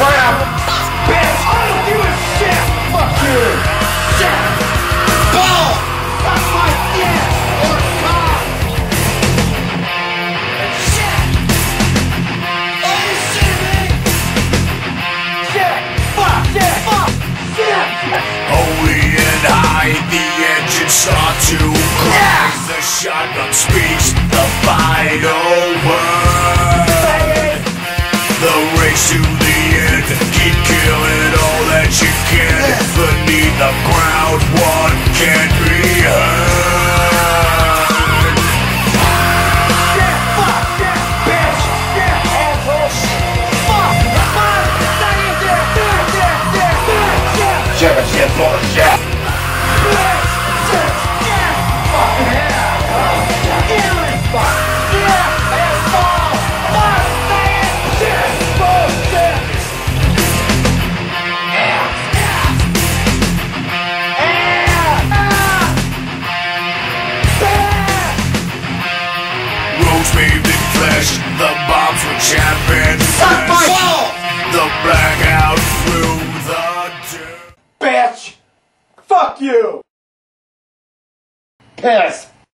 crap. Bitch, I don't give a shit. Fuck you. Shit. Ball. My shit. Holy and high, the engine start to crash. Yeah. The shotgun speaks the final word. The race to about what can be heard. Yeah, fuck that bitch. Yeah, assholes. Fuck, fuck, yeah, yeah, yeah, yeah, yeah, yeah, yeah, yeah, yeah, yeah, yeah, flesh, the bombs were championed. Fuck my ball! The blackout through the dirt. Bitch! Fuck you! Piss!